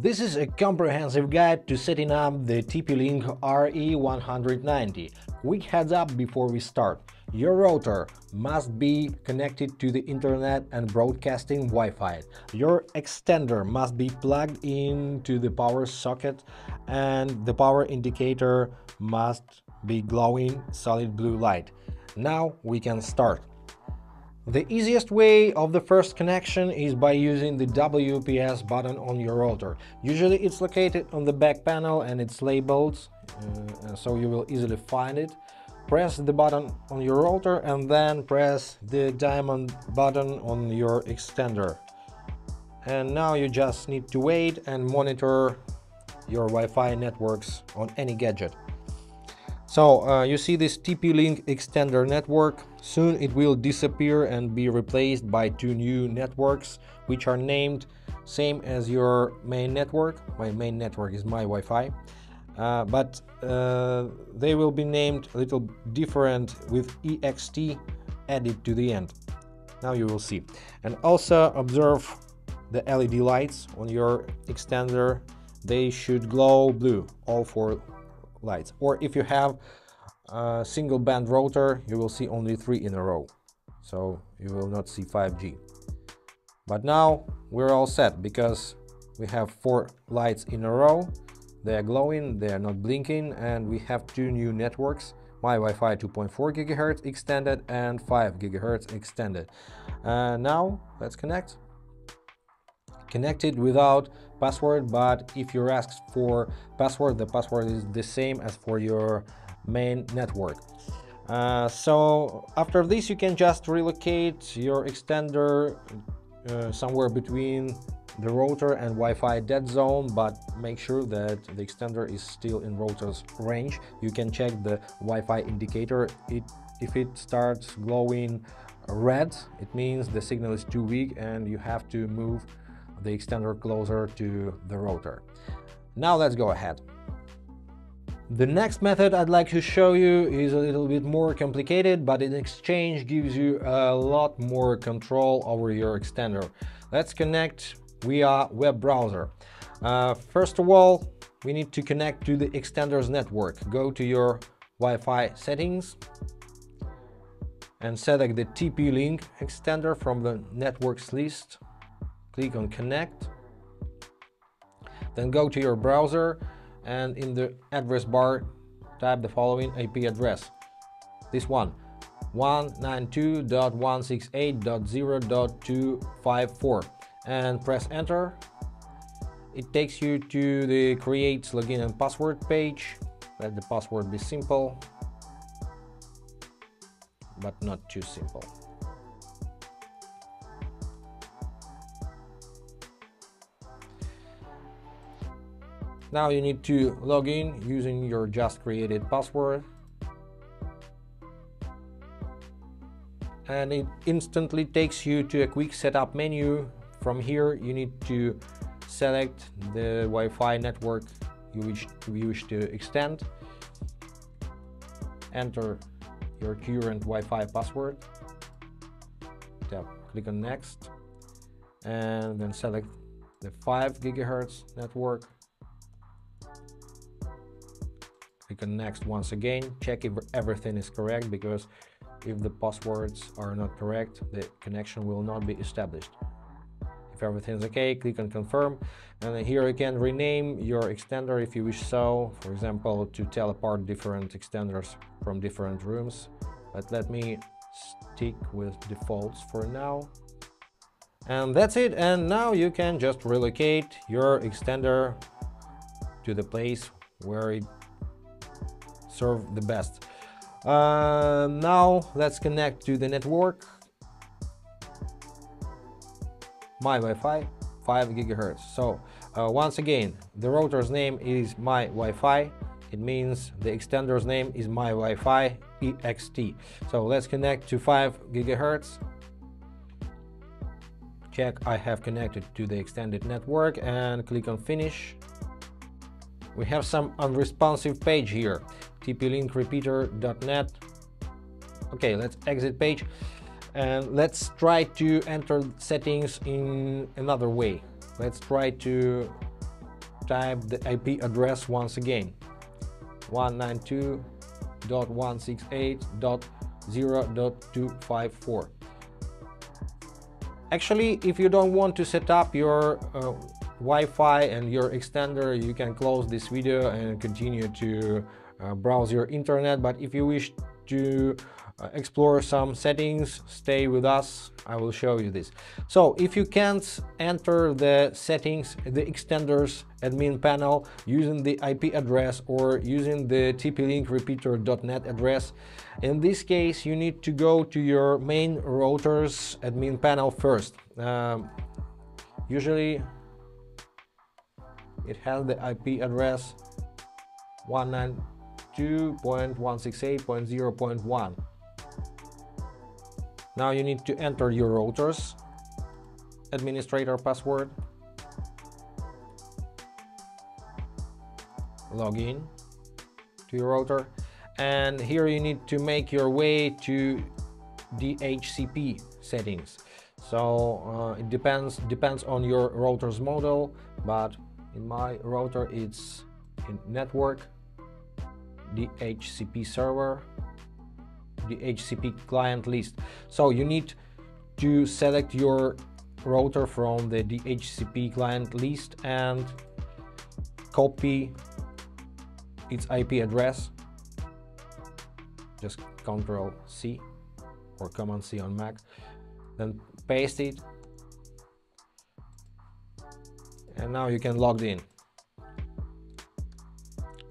This is a comprehensive guide to setting up the TP-Link RE190. Quick heads up before we start. Your router must be connected to the internet and broadcasting Wi-Fi. Your extender must be plugged into the power socket and the power indicator must be glowing solid blue light. Now we can start. The easiest way of the first connection is by using the WPS button on your router. Usually it's located on the back panel and it's labeled, uh, so you will easily find it. Press the button on your router and then press the diamond button on your extender. And now you just need to wait and monitor your Wi-Fi networks on any gadget. So uh, you see this TP-Link extender network. Soon it will disappear and be replaced by two new networks, which are named same as your main network. My main network is my Wi-Fi, uh, but uh, they will be named a little different with EXT added to the end. Now you will see. And also observe the LED lights on your extender. They should glow blue, all four lights. Or if you have a single band router you will see only three in a row. So you will not see 5G but now we're all set because we have four lights in a row. They are glowing they are not blinking and we have two new networks. My Wi-Fi 2.4 gigahertz extended and 5 gigahertz extended. Uh, now let's connect. Connected without password but if you're asked for password the password is the same as for your main network. Uh, so after this you can just relocate your extender uh, somewhere between the router and Wi-Fi dead zone but make sure that the extender is still in router's range. You can check the Wi-Fi indicator. It if it starts glowing red it means the signal is too weak and you have to move the extender closer to the router. Now let's go ahead. The next method I'd like to show you is a little bit more complicated, but in exchange gives you a lot more control over your extender. Let's connect via web browser. Uh, first of all, we need to connect to the extender's network. Go to your Wi-Fi settings and select the TP-Link extender from the networks list click on connect then go to your browser and in the address bar type the following IP address. This one 192.168.0.254 and press enter. It takes you to the create login and password page. Let the password be simple but not too simple Now you need to log in using your just created password. And it instantly takes you to a quick setup menu. From here you need to select the Wi-Fi network you wish, you wish to extend. Enter your current Wi-Fi password. Tap, click on next and then select the 5 gigahertz network click on next once again check if everything is correct because if the passwords are not correct the connection will not be established. If everything's okay click on confirm and here you can rename your extender if you wish so. For example to tell apart different extenders from different rooms but let me stick with defaults for now. And that's it and now you can just relocate your extender to the place where it serve the best. Uh, now let's connect to the network. My Wi-Fi, 5 gigahertz. So uh, once again, the router's name is my Wi-Fi. It means the extender's name is my Wi-Fi EXT. So let's connect to 5 gigahertz. Check I have connected to the extended network and click on finish. We have some unresponsive page here tplinkrepeater.net. Okay, let's exit page and let's try to enter settings in another way. Let's try to type the IP address once again 192.168.0.254 actually if you don't want to set up your uh, Wi-Fi and your extender you can close this video and continue to browse your internet but if you wish to uh, explore some settings stay with us I will show you this. So if you can't enter the settings the extenders admin panel using the IP address or using the TP-Link repeater.net address in this case you need to go to your main routers admin panel first. Um, usually it has the IP address 192.168.0.1 now you need to enter your router's administrator password log in to your router and here you need to make your way to DHCP settings. So uh, it depends depends on your router's model but in my router it's in network DHCP server the DHCP client list. So you need to select your router from the DHCP client list and copy its IP address. Just Control C or Command C on Mac then paste it. And now you can log in.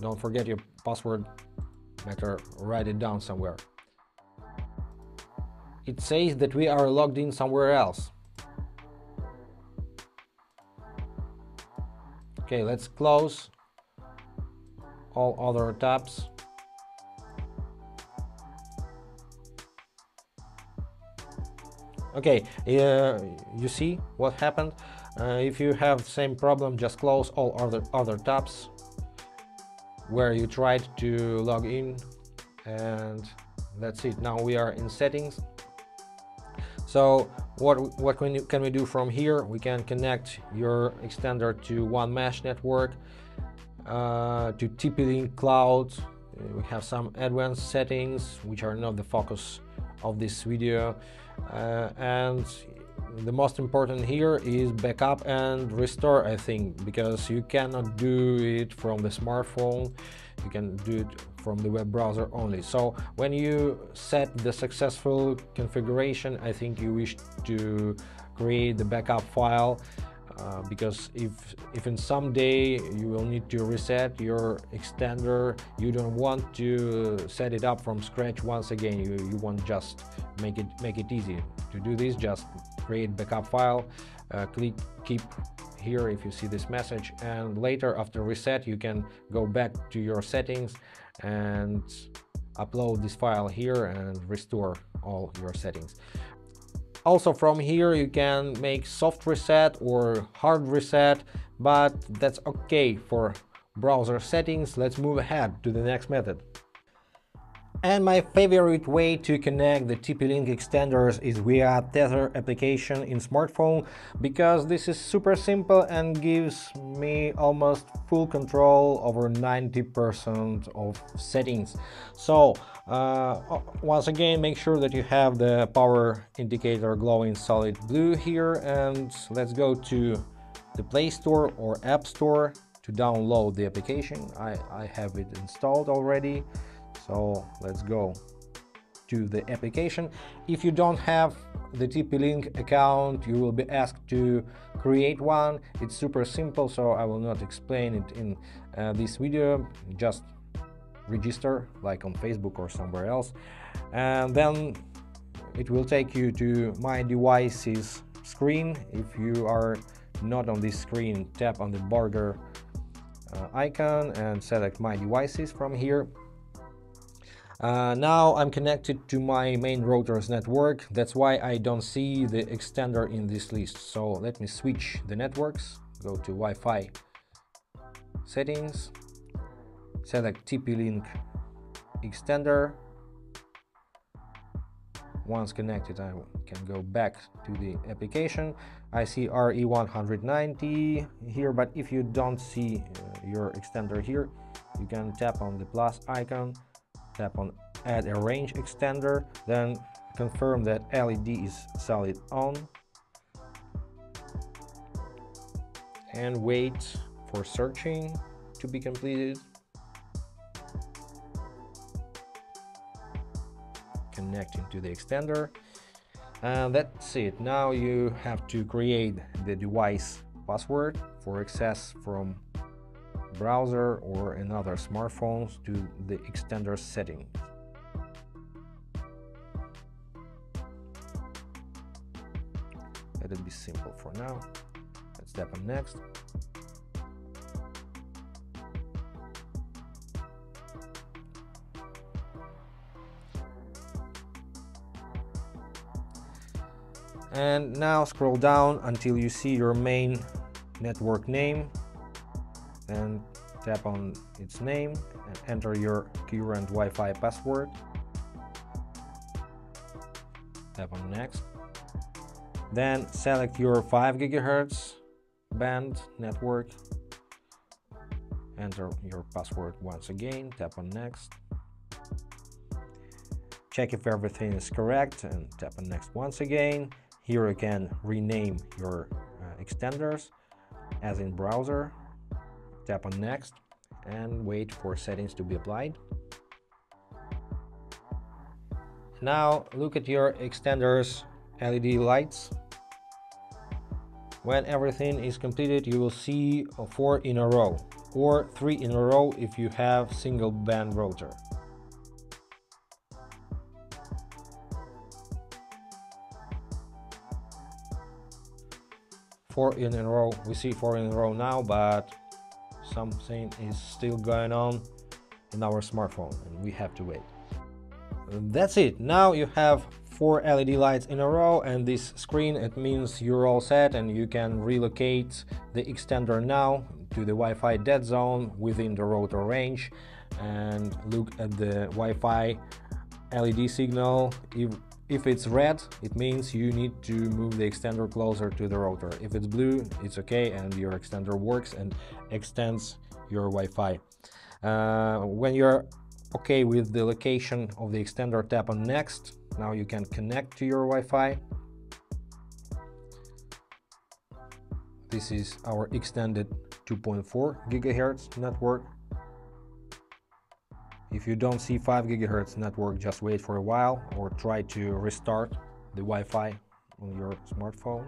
Don't forget your password better write it down somewhere. It says that we are logged in somewhere else. Okay let's close all other tabs. Okay uh, you see what happened? Uh, if you have same problem just close all other other tabs where you tried to log in and that's it. Now we are in settings. So what what can, you, can we do from here? We can connect your extender to OneMesh network uh, to TP-Link Cloud. We have some advanced settings which are not the focus of this video. Uh, and the most important here is backup and restore I think because you cannot do it from the smartphone. You can do it from the web browser only. So when you set the successful configuration I think you wish to create the backup file uh, because if if in some day you will need to reset your extender you don't want to set it up from scratch once again. You, you want just make it make it easy to do this. Just create backup file uh, click keep here if you see this message. And later after reset you can go back to your settings and upload this file here and restore all your settings also from here you can make soft reset or hard reset, but that's okay for browser settings. Let's move ahead to the next method. And my favorite way to connect the TP-Link extenders is via Tether application in smartphone because this is super simple and gives me almost full control over 90% of settings. So uh, once again make sure that you have the power indicator glowing solid blue here and let's go to the Play Store or App Store to download the application. I, I have it installed already so let's go to the application. If you don't have the TP-Link account you will be asked to create one. It's super simple so I will not explain it in uh, this video. Just register like on Facebook or somewhere else. And then it will take you to my devices screen. If you are not on this screen tap on the burger uh, icon and select my devices from here uh, now I'm connected to my main router's network, that's why I don't see the extender in this list. So let me switch the networks, go to Wi-Fi settings, select TP-Link extender, once connected I can go back to the application. I see RE190 here but if you don't see uh, your extender here you can tap on the plus icon tap on add a range extender then confirm that LED is solid on. And wait for searching to be completed. Connecting to the extender. And that's it. Now you have to create the device password for access from browser or another smartphones to the extender settings. Let it be simple for now. Let's tap on next. And now scroll down until you see your main network name and tap on its name and enter your current Wi-Fi password. Tap on next. Then select your 5 gigahertz band network. Enter your password once again. Tap on next. Check if everything is correct and tap on next once again. Here you can rename your uh, extenders as in browser. Tap on next and wait for settings to be applied. Now look at your extenders LED lights. When everything is completed, you will see four in a row or three in a row if you have single band rotor. four in a row we see four in a row now but something is still going on in our smartphone and we have to wait. That's it. Now you have four led lights in a row and this screen it means you're all set and you can relocate the extender now to the wi-fi dead zone within the router range. And look at the wi-fi led signal if it's red, it means you need to move the extender closer to the router. If it's blue, it's okay and your extender works and extends your Wi-Fi. Uh, when you're okay with the location of the extender, tap on next. Now you can connect to your Wi-Fi. This is our extended 2.4 gigahertz network if you don't see 5 gigahertz network, just wait for a while or try to restart the Wi-Fi on your smartphone.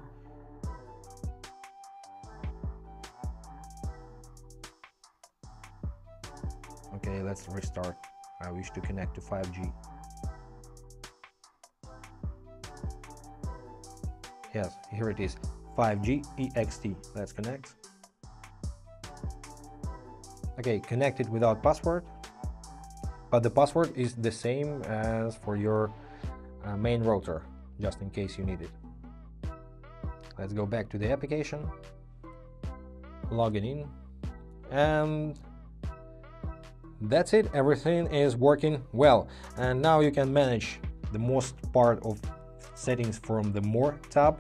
Okay, let's restart. I wish to connect to 5G. Yes, here it is. 5G EXT. Let's connect. Okay, connected without password but the password is the same as for your uh, main router just in case you need it. Let's go back to the application logging in and that's it. Everything is working well. And now you can manage the most part of settings from the more tab.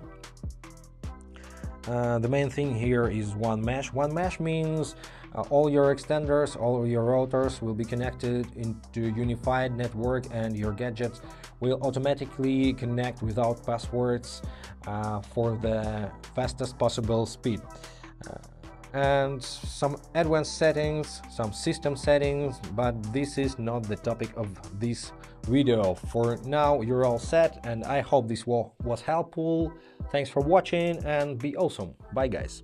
Uh, the main thing here is OneMesh. One mesh means all your extenders, all your routers will be connected into unified network and your gadgets will automatically connect without passwords uh, for the fastest possible speed. Uh, and some advanced settings, some system settings, but this is not the topic of this video. For now, you're all set and I hope this was helpful. Thanks for watching and be awesome. Bye guys.